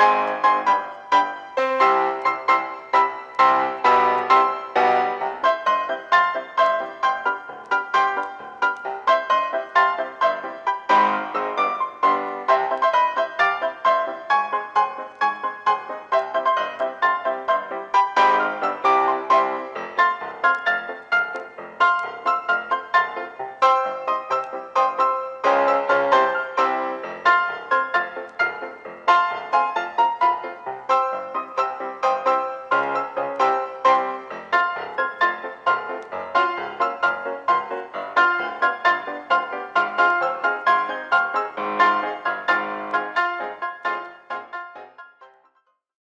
Bye.